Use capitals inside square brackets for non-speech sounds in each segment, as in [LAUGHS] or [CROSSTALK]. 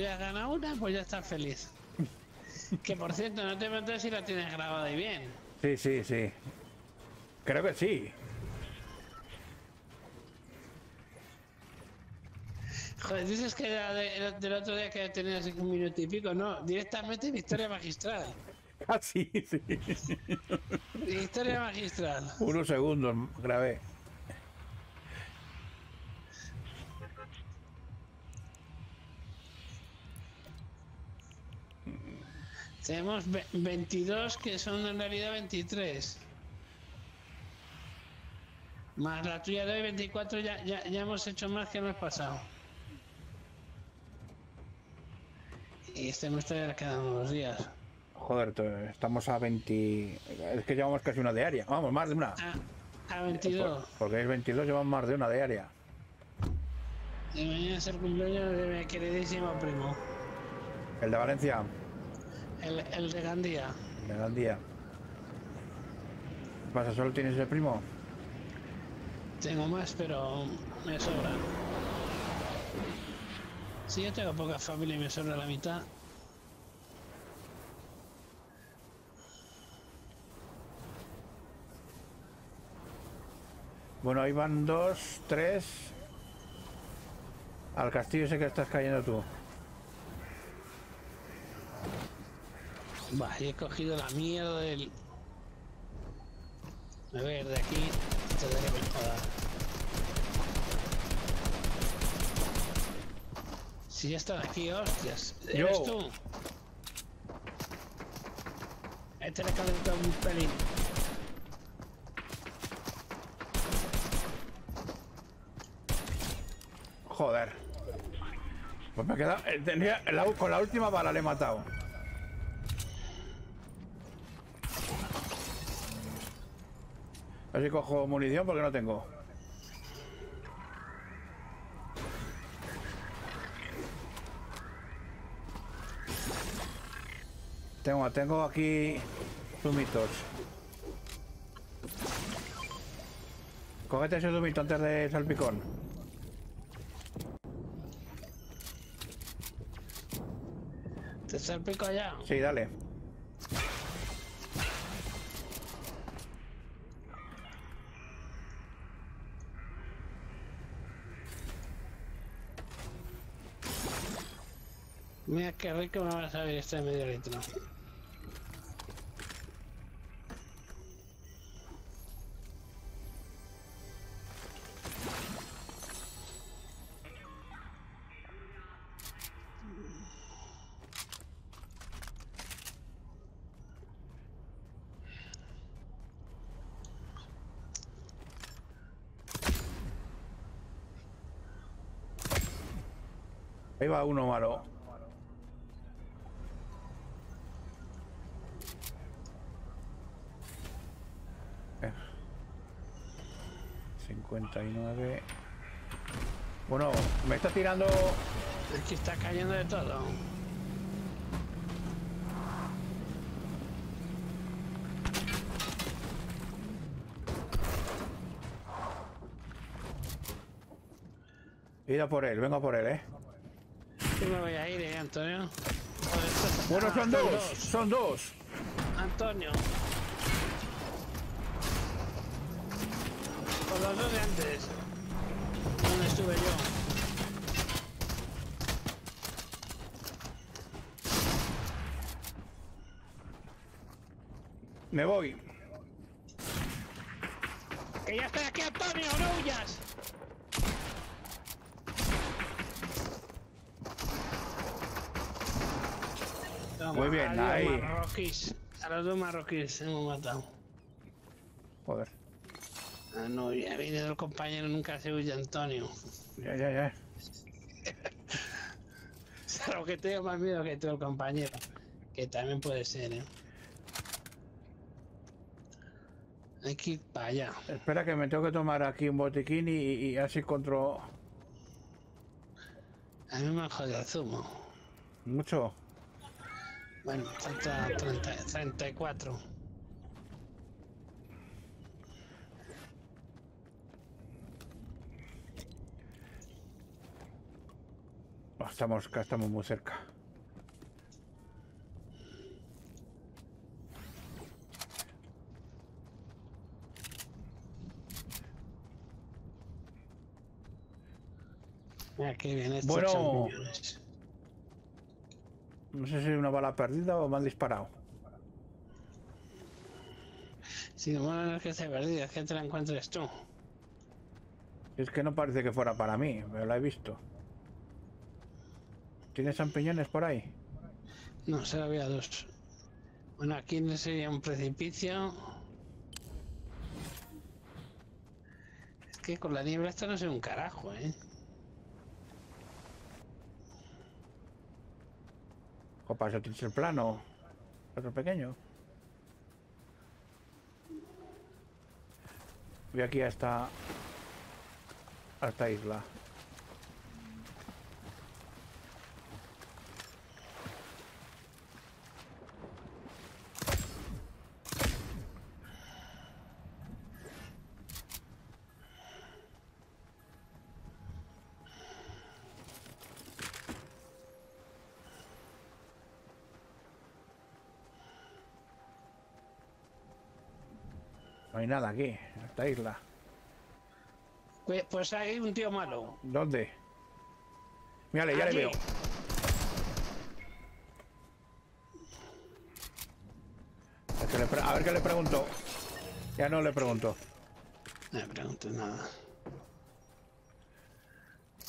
Tú ya has ganado una, pues ya estás feliz. [LAUGHS] que por cierto, no te pregunté si la tienes grabada y bien. Sí, sí, sí. Creo que sí. Joder, dices que era de- del otro día que tenías un minuto y pico, no, directamente victoria magistral. Casi, [LAUGHS] sí. Victoria magistral. Unos segundos grabé. Tenemos ve- 22 que son en realidad 23. Más la tuya de hoy 24 ya, ya, ya hemos hecho más que mes pasado. Y este todavía le quedan unos días. Joder, estamos a 20. Es que llevamos casi una diaria. Vamos, más de una. A, a 22. Porque es 22, llevamos más de una diaria. Y mañana es el cumpleaños de mi queridísimo primo, El de Valencia, el, el de Gandía. de Gandía. ¿Qué pasa? ¿Solo tienes el primo? Tengo más, pero me sobra. Si yo tengo poca familia y me sobra la mitad. Bueno, ahí van dos, tres. Al castillo ese que estás cayendo tú. Bah, he cogido la mierda del. A ver, de aquí tendré que me joda. Si ya están aquí, hostias. ¿Eres Yo. tú? Este le calentó un pelín. Joder. Pues me queda. eh, tenía- con la última bala le he matado. A ver si cojo munición porque no tengo. Tengo, tengo aquí zumitos. Cógete ese zumito antes de salpicón. ¿Te salpico allá? Sí, dale. Mira qué rico me va a salir este medio litro. Ahí va uno malo. 59. Bueno, me está tirando. Es que está cayendo de todo. Ir a por él, venga por él, eh. Yo me voy a ir, eh, Antonio. Bueno, son dos, son dos. Antonio. Los dos de antes. ¿Dónde estuve yo? Me voy. ¡Que ya estoy aquí, Antonio! ¡No huyas! Muy bien, ahí. A los dos marroquíes hemos matado. Joder. Ah, no, ya viene el compañero, nunca se huye, Antonio. Ya, ya, ya. [LAUGHS] Salvo que tengo más miedo que tú, el compañero. Que también puede ser, ¿eh? Hay que ir para allá. Espera que me tengo que tomar aquí un botiquín y, y así controlo A mí me jodido el zumo. mucho. Bueno, falta 30, 34. Estamos, estamos muy cerca. Bien estos Bueno. champiñones. No sé si es una bala perdida o me han disparado. Si bueno, no es que esté perdida, es que te la encuentres tú. Es que no parece que fuera para mí, pero la he visto. ¿Tienes champiñones por ahí? No, solo había dos. Bueno, aquí no sería un precipicio. Es que con la niebla esto no sé un carajo, ¿eh? O para eso tienes el plano. Otro pequeño. Voy aquí a esta... A esta isla. No hay nada aquí, en esta isla. Pues, hay un tío malo. ¿Dónde? Mírale, ya le veo. A ver qué le pre- A ver qué le pregunto. Ya no le pregunto. No me preguntes nada.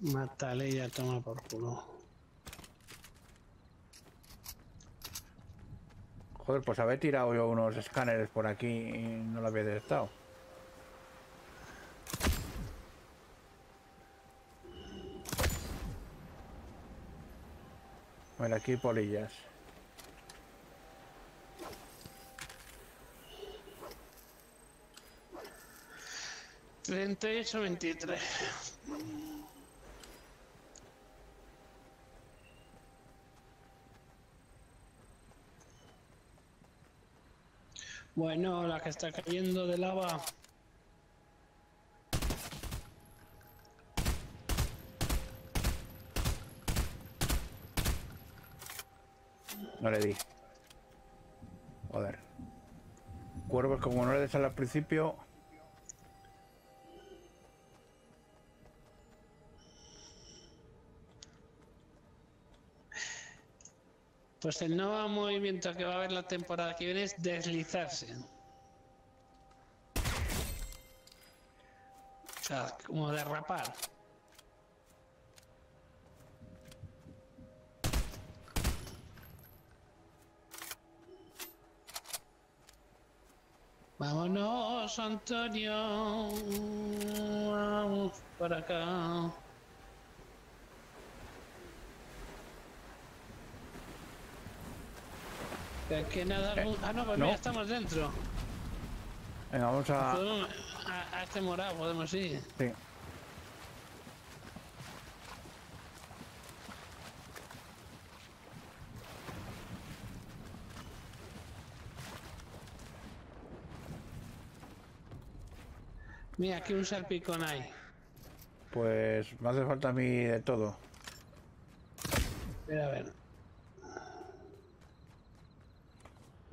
Mátale y ya toma por culo. Joder, pues había tirado yo unos escáneres por aquí y no lo había detectado. Mira, aquí polillas. Treinta y ocho veintitrés. Bueno, la que está cayendo de lava. No le di. Joder. Cuervos, como no le des al principio. Pues el nuevo movimiento que va a haber la temporada que viene es deslizarse. O sea, como derrapar. Vámonos, Antonio. Vamos para acá. Que hay que nadar Eh, Ah, no, pues no. ya estamos dentro. Venga, vamos a. A, a este morado podemos ir. Sí. Mira, aquí un salpicón hay. Pues me hace falta a mí de todo. Espera, a ver.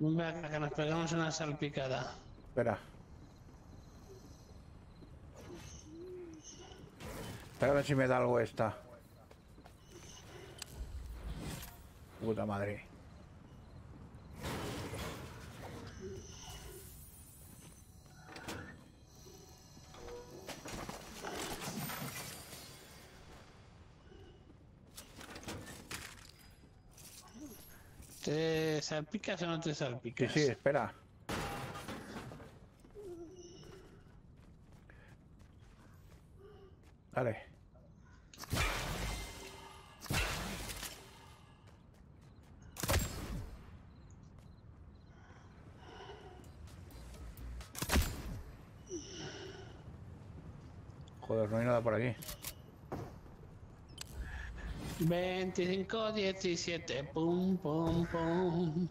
Ven acá, que nos pegamos una salpicada. Espera. Espera a ver si me da algo esta. Puta madre. ¿Te salpicas o no te Sí, salpicas? sí, espera. Dale. Joder, no hay nada por aquí. 25, 17, pum, pum, pum.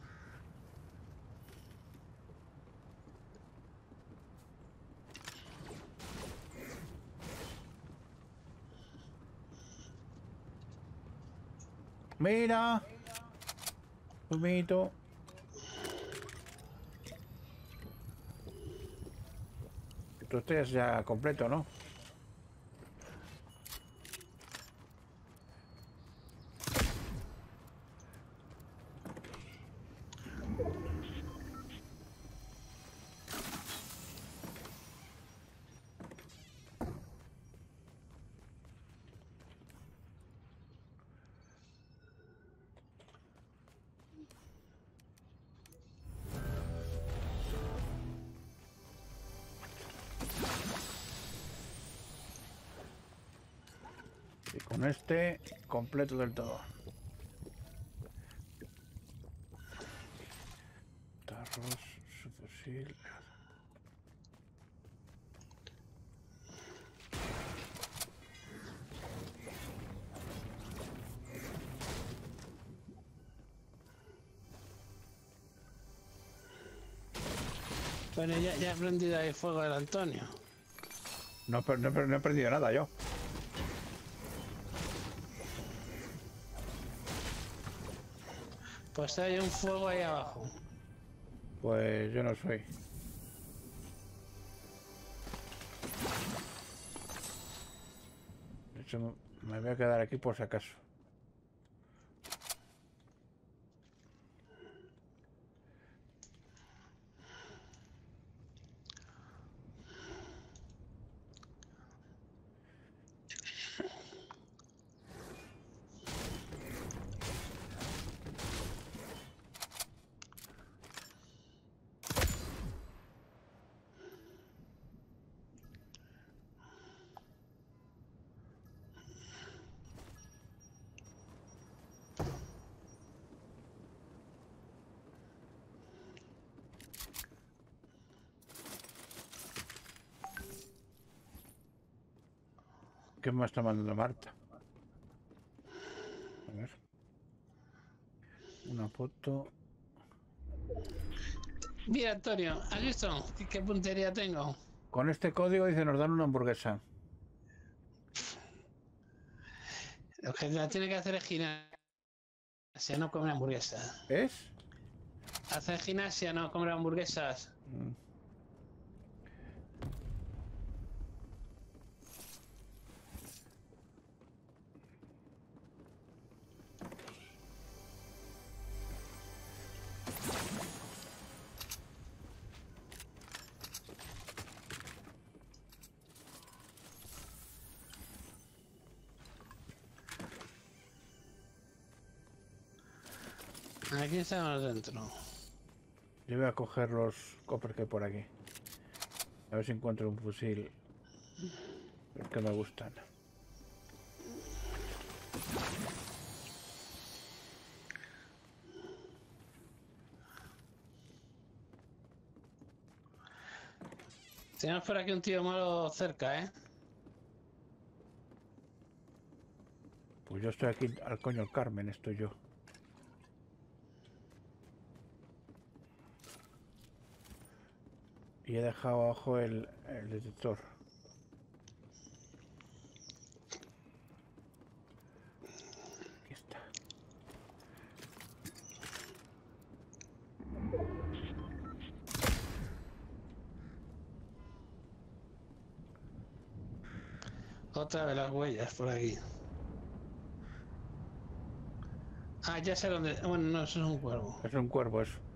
Mira. Zumito. Tú estás ya completo, ¿no? Con este completo del todo. Tarros, su fusil. Bueno, ya, ya he prendido ahí fuego del Antonio. No, no, no he perdido nada yo. Pues hay un fuego ahí abajo. Pues yo no soy. De hecho, me voy a quedar aquí por si acaso. ¿Qué me está mandando Marta? A ver. Una foto. Mira, Antonio, ¿has visto qué, qué puntería tengo? Con este código dice nos dan una hamburguesa. Lo que la tiene que hacer es gimnasia, no comer hamburguesas. ¿Es? Hacer gimnasia, no comer hamburguesas. Mm. Aquí estamos dentro. Yo voy a coger los cofres que hay por aquí. A ver si encuentro un fusil. Que me gustan. Tenemos por aquí un tío malo cerca, ¿eh? Pues yo estoy aquí al coño Carmen, estoy yo. Y he dejado abajo el, el detector. Aquí está. Otra de las huellas por aquí. Ah, ya sé dónde. Bueno, no, eso es un cuervo. Es un cuervo eso.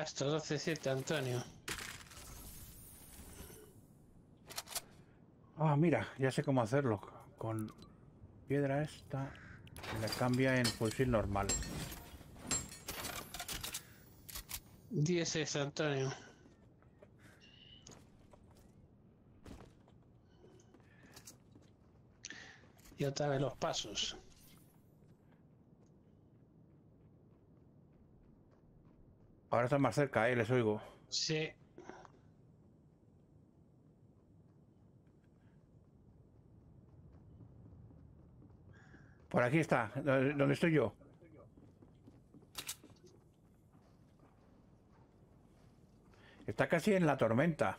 ¿Cómo baja esto? 12-7, Antonio. Ah, mira, ya sé cómo hacerlo. Con piedra esta le cambia en fusil normal. 10 Antonio. Y otra vez los pasos. Ahora están más cerca, eh, les oigo. Sí. Por aquí está, donde estoy yo. Está casi en la tormenta.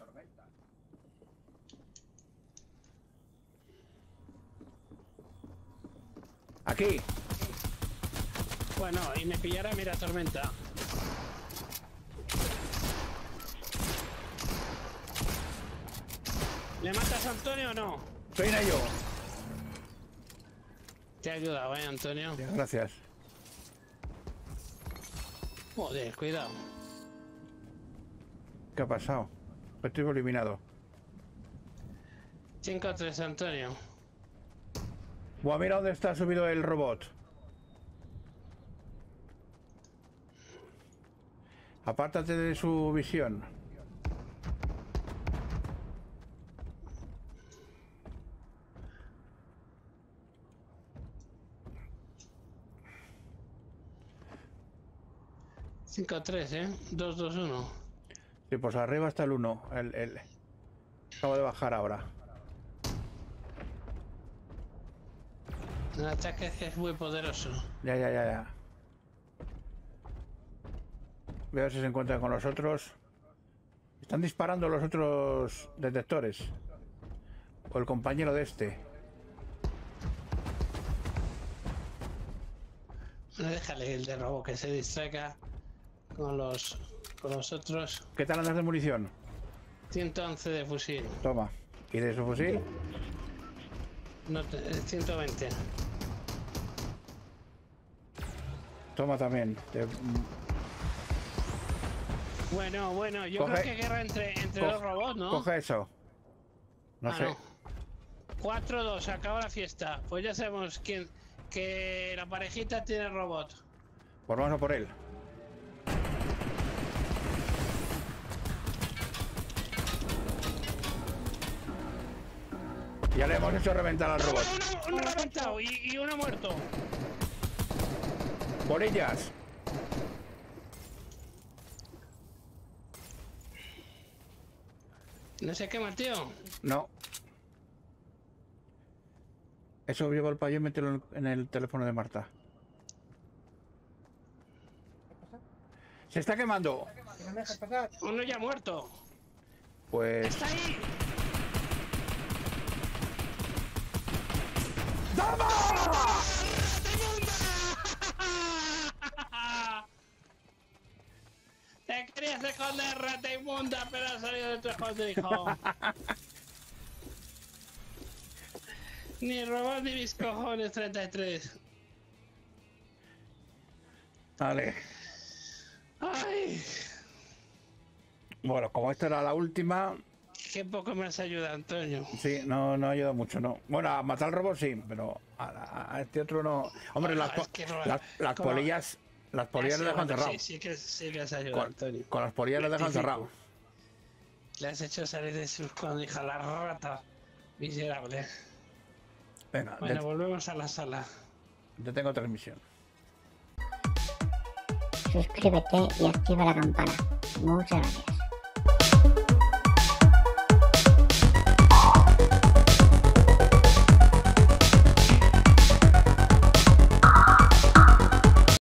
Aquí. Bueno, y me pillará mira tormenta. ¿Le matas a Antonio o no? En ello. Te ha ayudado, eh, Antonio. Gracias. Joder, cuidado. ¿Qué ha pasado? Estoy eliminado. 5-3, Antonio. Buah, mira dónde está subido el robot. Apártate de su visión. Cinco a tres, ¿eh? Dos, dos, uno. Sí, pues arriba está el 1. El, el... Acabo de bajar ahora. El ataque es muy poderoso. Ya, ya, ya, ya. Voy a ver si se encuentra con los otros. Están disparando los otros detectores. O el compañero de este. Déjale el de robo que se distraiga con los, con los otros. ¿Qué tal andas de munición? 111 de fusil. Toma. ¿Y de su fusil? No te- eh, 120. Toma también. Te- Bueno, bueno, yo Coge- creo que guerra entre, entre los robots, ¿no? Coge eso. No Ah, sé. no. 4-2, acaba la fiesta. Pues ya sabemos quién, que la parejita tiene robot. Pues vamos a por él. Ya le hemos hecho reventar al robot. Uno, uno reventado y, y uno muerto. Por ellas. No sé qué, Mateo. No. Eso lleva el payo y mételo en- el teléfono de Marta. Se está quemando. Que no me dejas pasar. Uno ya muerto. Pues. ¡Está ahí! [LAUGHS] Te querías esconder, rata inmunda, pero has salido de tu escondrijo. [LAUGHS] ni robot ni mis cojones 33. Vale. Ay, Bueno, como esta era la última, qué poco me has ayudado, Antonio. sí, no, no ha ayudado mucho, no. Bueno, a matar al robot sí, pero a, a- a este otro no. Hombre, Bueno, las, es que las, las polillas. Las polillas le dejan cerrado. Sí, sí que, sí que has ayudado, Con, Antonio. con las polillas le dejan cerrado. Le has hecho salir de sus cuando hija la rata. Miserable. Venga, Bueno, volvemos a la sala. detengo transmisión. suscríbete y activa la campana. Muchas gracias.